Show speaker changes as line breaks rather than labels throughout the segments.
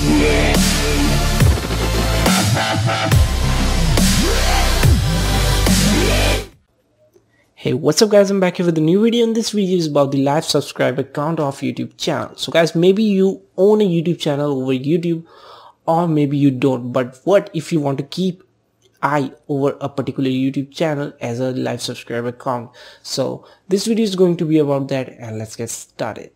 Hey what's up guys I'm back here with a new video and this video is about the live subscriber count of YouTube channel. So guys maybe you own a YouTube channel over YouTube or maybe you don't but what if you want to keep eye over a particular YouTube channel as a live subscriber count. So this video is going to be about that and let's get started.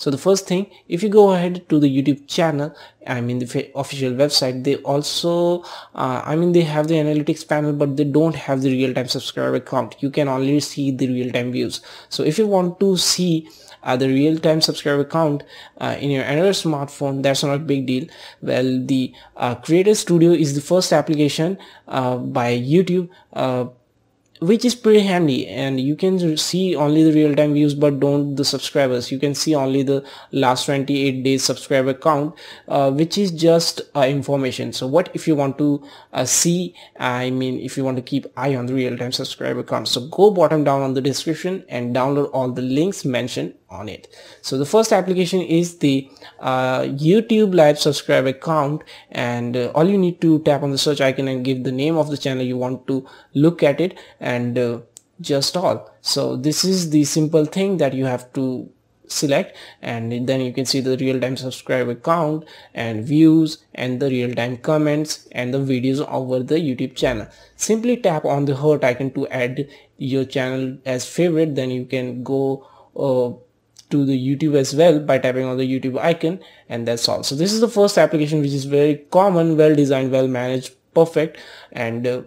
So the first thing, if you go ahead to the YouTube channel, I mean the official website, they also, uh, I mean they have the analytics panel, but they don't have the real-time subscriber count. You can only see the real-time views. So if you want to see uh, the real-time subscriber count uh, in your Android smartphone, that's not a big deal. Well, the uh, Creator Studio is the first application uh, by YouTube uh, which is pretty handy and you can see only the real-time views but don't the subscribers. You can see only the last 28 days subscriber count uh, which is just uh, information. So what if you want to uh, see i mean if you want to keep eye on the real-time subscriber count. So go bottom down on the description and download all the links mentioned on it. So the first application is the uh, youtube live subscriber account and uh, all you need to tap on the search icon and give the name of the channel you want to look at it and uh, just all. So this is the simple thing that you have to select and then you can see the real-time subscriber count and views and the real-time comments and the videos over the youtube channel. Simply tap on the heart icon to add your channel as favorite then you can go uh, to the YouTube as well by tapping on the YouTube icon and that's all. So this is the first application which is very common, well designed, well managed, perfect and uh,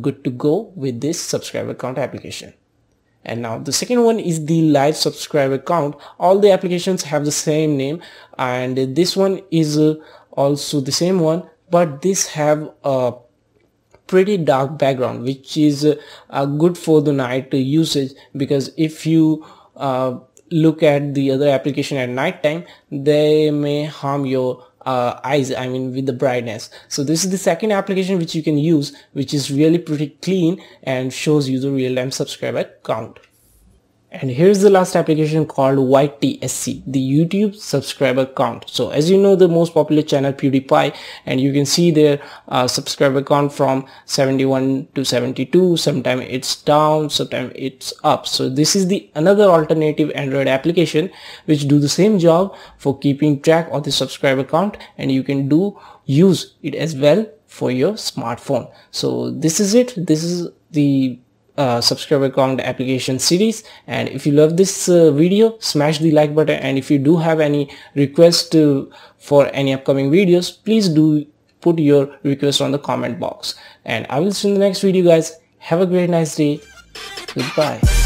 good to go with this subscriber count application. And now the second one is the live subscriber count. All the applications have the same name and this one is uh, also the same one but this have a pretty dark background which is uh, good for the night usage because if you uh, look at the other application at night time they may harm your uh, eyes I mean with the brightness. So this is the second application which you can use which is really pretty clean and shows you the real-time subscriber count and here's the last application called YTSC, the YouTube subscriber count. So as you know, the most popular channel PewDiePie, and you can see their uh, subscriber count from 71 to 72. Sometimes it's down, sometimes it's up. So this is the another alternative Android application which do the same job for keeping track of the subscriber count, and you can do use it as well for your smartphone. So this is it. This is the uh, subscriber count application series. And if you love this uh, video smash the like button. And if you do have any request uh, for any upcoming videos please do put your request on the comment box. And i will see you in the next video guys. Have a great nice day. Goodbye